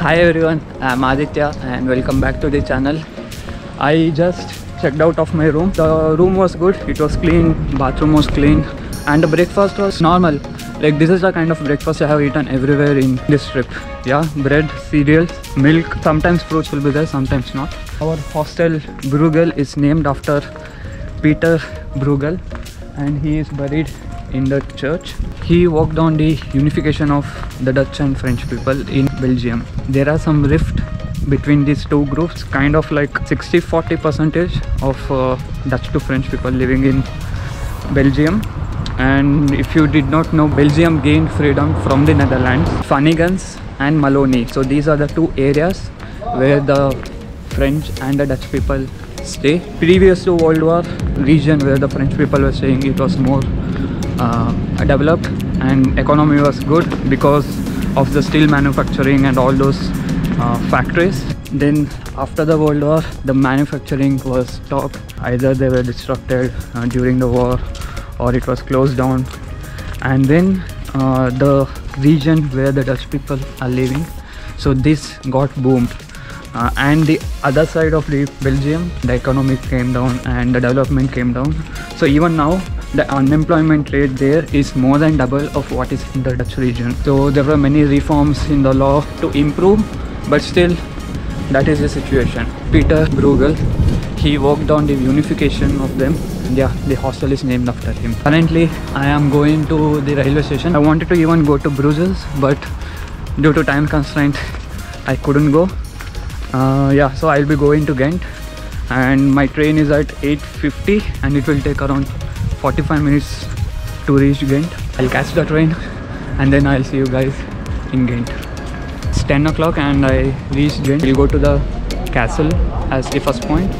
Hi everyone, I'm Aditya and welcome back to the channel. I just checked out of my room. The room was good, it was clean, bathroom was clean and the breakfast was normal. Like this is the kind of breakfast I have eaten everywhere in this trip. Yeah, bread, cereals, milk, sometimes fruits will be there, sometimes not. Our hostel Bruegel is named after Peter Bruegel and he is buried in the church. He worked on the unification of the Dutch and French people in Belgium. There are some rift between these two groups, kind of like 60-40 percentage of uh, Dutch to French people living in Belgium. And if you did not know, Belgium gained freedom from the Netherlands, Flanders and Wallonia. So these are the two areas where the French and the Dutch people stay. Previous to World War, region where the French people were staying, it was more developed and economy was good because of the steel manufacturing and all those uh, factories. Then after the World War, the manufacturing was stopped. Either they were disrupted uh, during the war or it was closed down. And then uh, the region where the Dutch people are living, so this got boomed. Uh, and the other side of the Belgium, the economy came down and the development came down. So even now, the unemployment rate there is more than double of what is in the Dutch region. So there were many reforms in the law to improve, but still that is the situation. Peter Bruegel, he worked on the unification of them. Yeah, the hostel is named after him. Currently, I am going to the railway station. I wanted to even go to Brussels, but due to time constraint, I couldn't go. Uh, yeah, so I'll be going to Ghent and my train is at 8.50 and it will take around 45 minutes to reach Ghent. I'll catch the train and then I'll see you guys in Ghent. It's 10 o'clock and I reached Ghent. We'll go to the castle as the first point.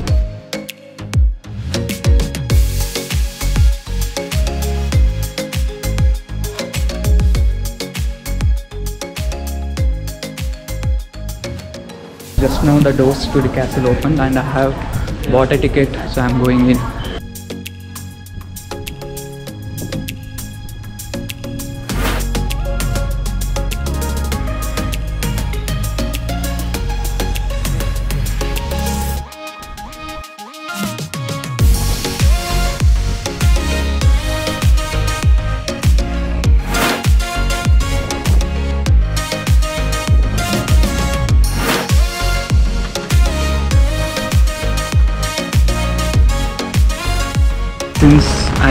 Just now the doors to the castle opened and I have bought a ticket so I'm going in.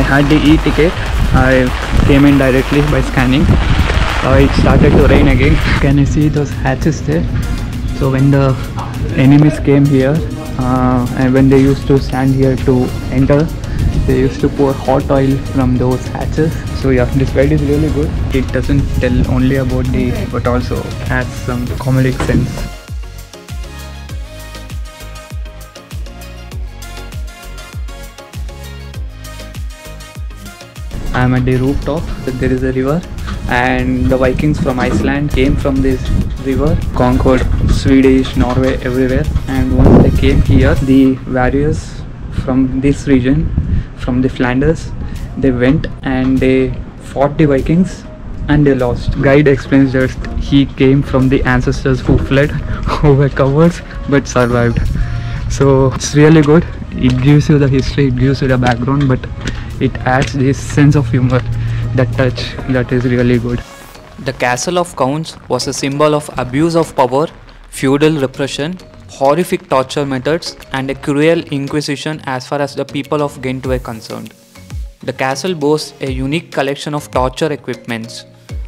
Had the e-ticket. I came in directly by scanning. Uh, it started to rain again. Can you see those hatches there? So when the enemies came here uh, and when they used to stand here to enter they used to pour hot oil from those hatches. So yeah this guide is really good. It doesn't tell only about the but also has some comedic sense I am at the rooftop. There is a river, and the Vikings from Iceland came from this river, conquered Swedish, Norway, everywhere. And once they came here, the warriors from this region, from the Flanders, they went and they fought the Vikings and they lost. Guide explains that he came from the ancestors who fled, who were cowards but survived. So it's really good. It gives you the history, it gives you the background, but it adds this sense of humor, that touch that is really good. The Castle of Counts was a symbol of abuse of power, feudal repression, horrific torture methods, and a cruel inquisition as far as the people of Ghent were concerned. The castle boasts a unique collection of torture equipments.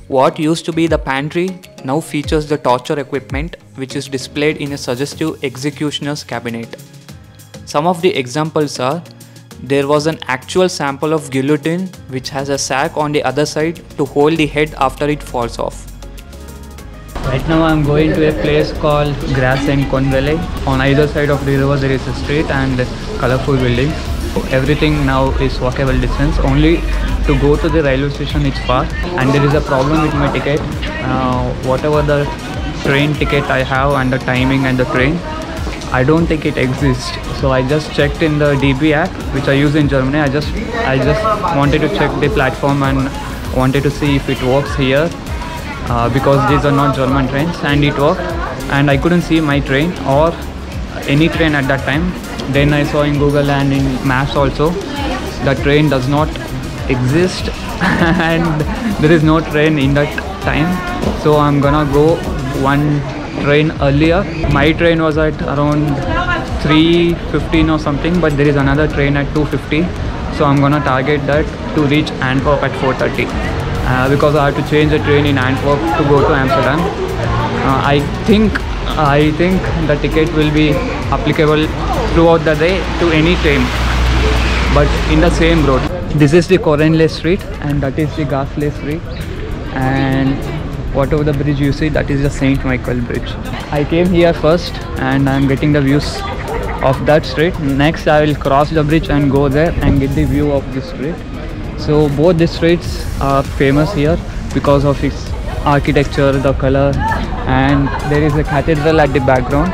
What used to be the pantry now features the torture equipment which is displayed in a suggestive executioner's cabinet. Some of the examples are there was an actual sample of guillotine which has a sack on the other side to hold the head after it falls off. Right now I'm going to a place called Graslei and Korenlei. On either side of the river there is a street and colorful buildings. Everything now is walkable distance. Only to go to the railway station it's far and there is a problem with my ticket. Uh, whatever the train ticket I have and the timing and the train, I don't think it exists. So I just checked in the DB app which I use in Germany. I just I just wanted to check the platform and wanted to see if it works here uh, because these are not German trains and it worked and I couldn't see my train or any train at that time. Then I saw in Google and in maps also the train does not exist and there is no train in that time. So I'm gonna go one train earlier. My train was at around 3.15 or something but there is another train at 2.50 so I'm gonna target that to reach Antwerp at 4.30 uh, because I have to change the train in Antwerp to go to Amsterdam. Uh, I think I think the ticket will be applicable throughout the day to any train but in the same road. This is the Korenlei Street and that is the Graslei Street and whatever the bridge you see that is the Saint Michael Bridge. I came here first and I'm getting the views of that street. Next I will cross the bridge and go there and get the view of this street. So both the streets are famous here because of its architecture, the color and there is a cathedral at the background.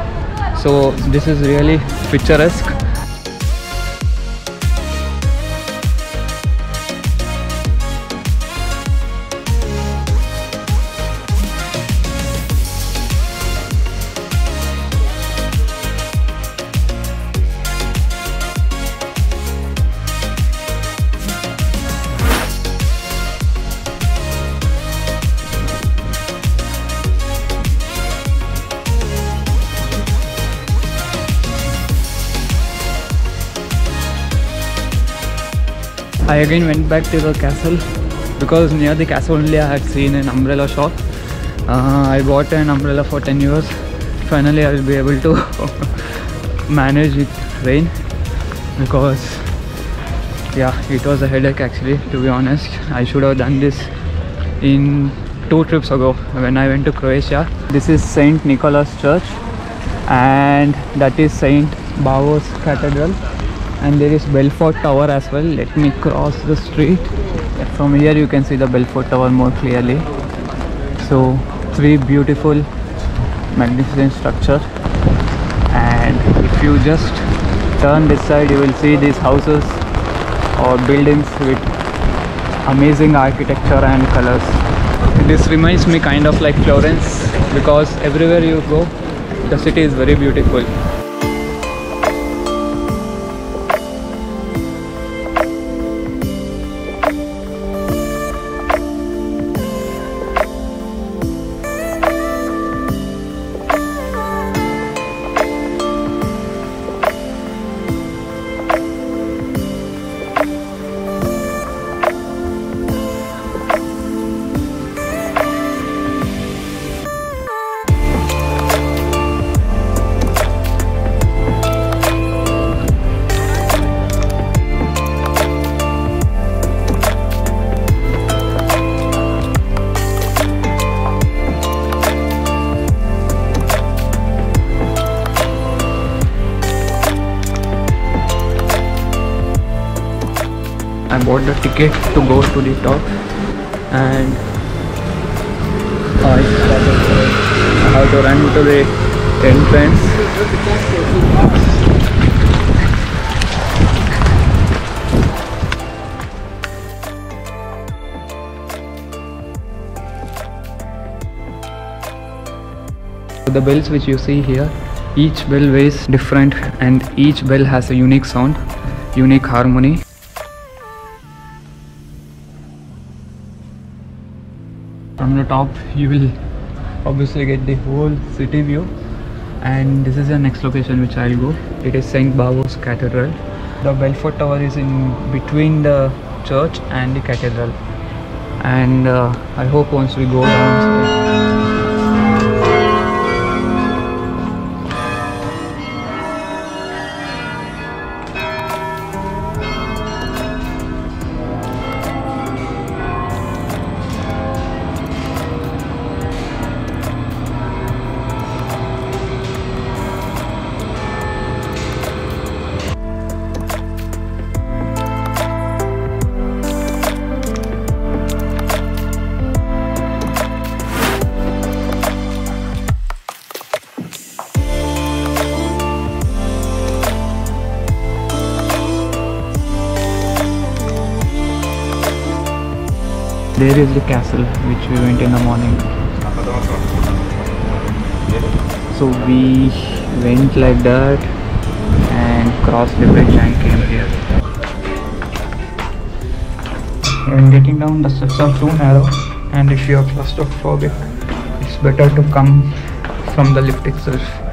So this is really picturesque. I again went back to the castle because near the castle only I had seen an umbrella shop. Uh, I bought an umbrella for 10 euros. Finally, I will be able to manage with rain because yeah, it was a headache actually. To be honest, I should have done this in two trips ago when I went to Croatia. This is Saint Nicholas Church and that is Saint Bavos Cathedral and there is Belfort Tower as well. Let me cross the street. From here you can see the Belfort Tower more clearly. So three beautiful magnificent structure and if you just turn this side you will see these houses or buildings with amazing architecture and colors. This reminds me kind of like Florence because everywhere you go the city is very beautiful. Bought the ticket to go to the top. And I have to run to the entrance. The bells which you see here each bell weighs different and each bell has a unique sound unique harmony from the top. You will obviously get the whole city view. And this is the next location which I'll go. It is St. Bavos Cathedral. The Belfort Tower is in between the church and the cathedral. And uh, I hope once we go down there is the castle which we went in the morning So we went like that and crossed the bridge and came here. And getting down the steps are too narrow and if you are claustrophobic it's better to come from the lift itself.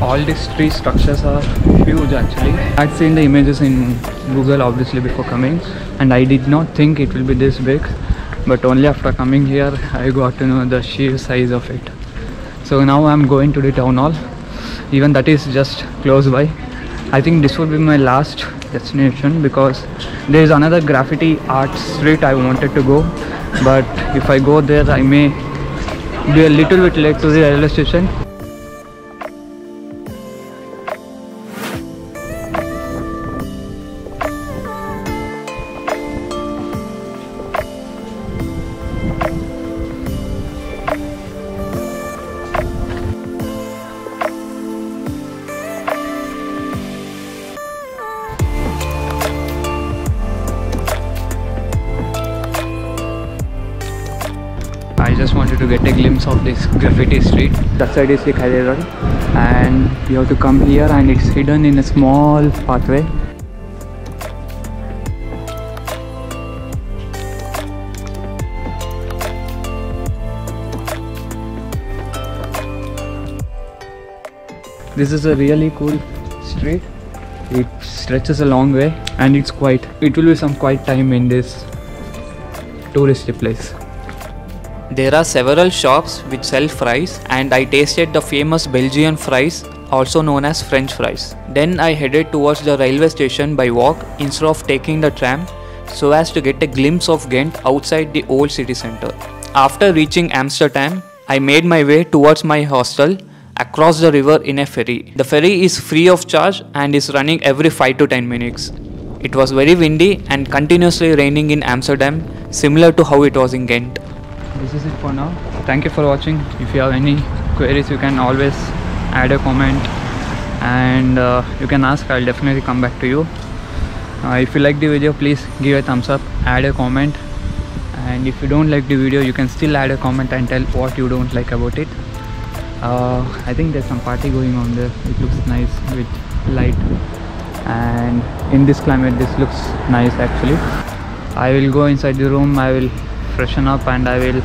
All these three structures are huge actually. I'd seen the images in google obviously before coming and i did not think it will be this big but only after coming here i got to know the sheer size of it. So now i'm going to the town hall. Even that is just close by. I think this would be my last destination because there is another graffiti art street i wanted to go but if i go there i may be a little bit late to the railway station to get a glimpse of this graffiti street. That side is the cathedral and you have to come here and it's hidden in a small pathway. This is a really cool street. It stretches a long way and it's quite, it will be some quiet time in this touristy place. There are several shops which sell fries and I tasted the famous Belgian fries also known as french fries. Then I headed towards the railway station by walk instead of taking the tram so as to get a glimpse of Ghent outside the old city center. After reaching Amsterdam, I made my way towards my hostel across the river in a ferry. The ferry is free of charge and is running every 5 to 10 minutes. It was very windy and continuously raining in Amsterdam similar to how it was in Ghent. This is it for now. Thank you for watching. If you have any queries you can always add a comment. And uh, you can ask. I'll definitely come back to you. Uh, if you like the video please give a thumbs up add a comment. And if you don't like the video you can still add a comment and tell what you don't like about it. Uh, i think there's some party going on there. It looks nice with light. And in this climate this looks nice actually. I will go inside the room. I will freshen up and I will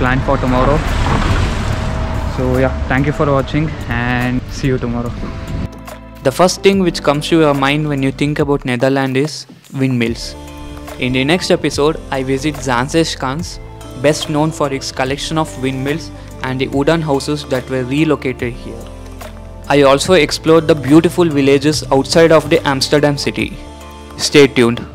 plan for tomorrow. So yeah, thank you for watching and see you tomorrow. The first thing which comes to your mind when you think about Netherlands is windmills. In the next episode, I visit Zaanse Schans, best known for its collection of windmills and the wooden houses that were relocated here. I also explored the beautiful villages outside of the Amsterdam city. Stay tuned.